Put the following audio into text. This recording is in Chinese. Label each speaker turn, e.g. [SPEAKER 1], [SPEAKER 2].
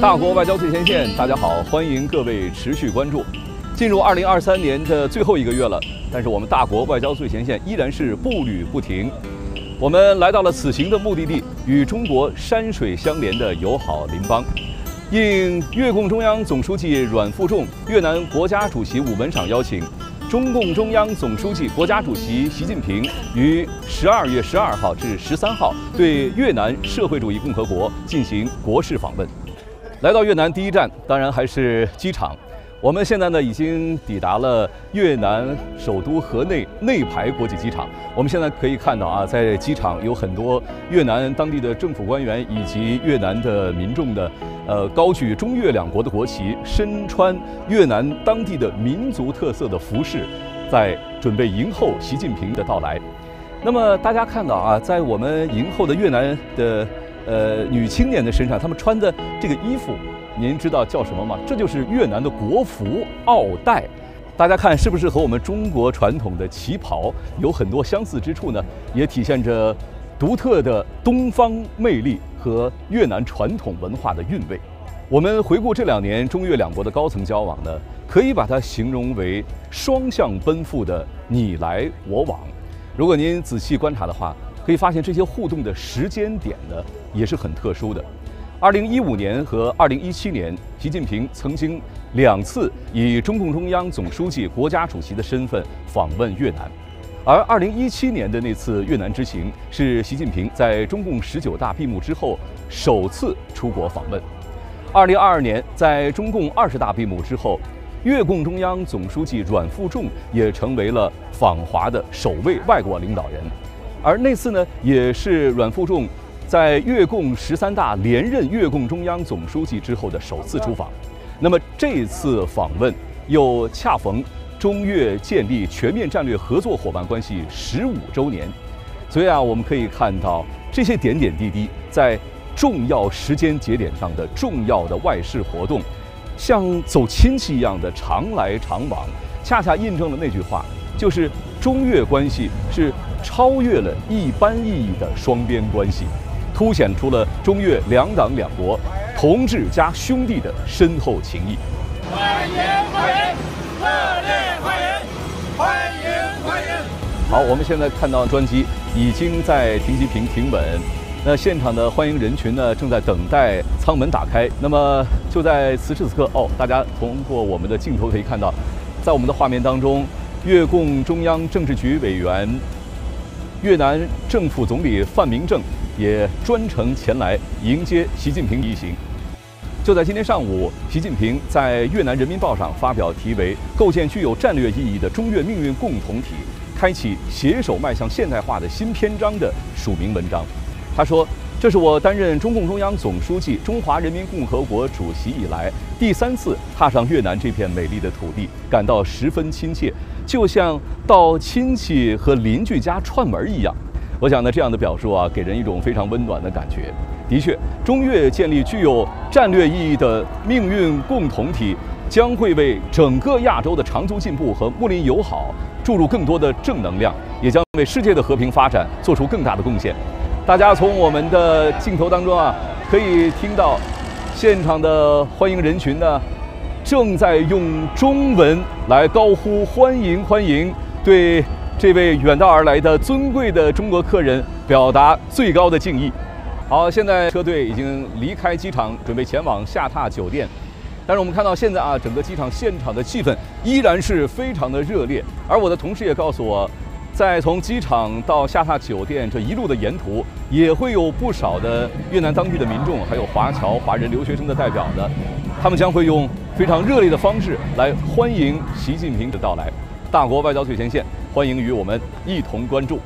[SPEAKER 1] 大国外交最前线，大家好，欢迎各位持续关注。进入二零二三年的最后一个月了，但是我们大国外交最前线依然是步履不停。我们来到了此行的目的地，与中国山水相连的友好邻邦。应越共中央总书记阮富仲、越南国家主席武文赏邀请，中共中央总书记、国家主席习近平于十二月十二号至十三号对越南社会主义共和国进行国事访问。来到越南第一站，当然还是机场。我们现在呢已经抵达了越南首都河内内排国际机场。我们现在可以看到啊，在机场有很多越南当地的政府官员以及越南的民众的，呃，高举中越两国的国旗，身穿越南当地的民族特色的服饰，在准备迎候习近平的到来。那么大家看到啊，在我们迎候的越南的。呃，女青年的身上，她们穿的这个衣服，您知道叫什么吗？这就是越南的国服奥黛。大家看，是不是和我们中国传统的旗袍有很多相似之处呢？也体现着独特的东方魅力和越南传统文化的韵味。我们回顾这两年中越两国的高层交往呢，可以把它形容为双向奔赴的你来我往。如果您仔细观察的话，可以发现这些互动的时间点呢，也是很特殊的。二零一五年和二零一七年，习近平曾经两次以中共中央总书记、国家主席的身份访问越南，而二零一七年的那次越南之行，是习近平在中共十九大闭幕之后首次出国访问。二零二二年，在中共二十大闭幕之后，越共中央总书记阮富仲也成为了访华的首位外国领导人。而那次呢，也是阮富仲在越共十三大连任越共中央总书记之后的首次出访。那么这次访问又恰逢中越建立全面战略合作伙伴关系十五周年，所以啊，我们可以看到这些点点滴滴在重要时间节点上的重要的外事活动，像走亲戚一样的常来常往，恰恰印证了那句话，就是中越关系是。超越了一般意义的双边关系，凸显出了中越两党两国同志加兄弟的深厚情谊。
[SPEAKER 2] 欢迎欢迎，热烈欢迎，欢迎欢迎。
[SPEAKER 1] 好，我们现在看到专机已经在停机坪停稳，那现场的欢迎人群呢正在等待舱门打开。那么就在此时此刻，哦，大家通过我们的镜头可以看到，在我们的画面当中，越共中央政治局委员。越南政府总理范明正也专程前来迎接习近平一行。就在今天上午，习近平在《越南人民报》上发表题为“构建具有战略意义的中越命运共同体，开启携手迈向现代化的新篇章”的署名文章。他说：“这是我担任中共中央总书记、中华人民共和国主席以来第三次踏上越南这片美丽的土地，感到十分亲切。”就像到亲戚和邻居家串门一样，我想呢，这样的表述啊，给人一种非常温暖的感觉。的确，中越建立具有战略意义的命运共同体，将会为整个亚洲的长足进步和睦邻友好注入更多的正能量，也将为世界的和平发展做出更大的贡献。大家从我们的镜头当中啊，可以听到现场的欢迎人群呢。正在用中文来高呼欢迎欢迎，对这位远道而来的尊贵的中国客人表达最高的敬意。好，现在车队已经离开机场，准备前往下榻酒店。但是我们看到现在啊，整个机场现场的气氛依然是非常的热烈。而我的同事也告诉我，在从机场到下榻酒店这一路的沿途，也会有不少的越南当地的民众，还有华侨、华人留学生的代表呢。他们将会用非常热烈的方式来欢迎习近平的到来。大国外交最前线，欢迎与我们一同关注。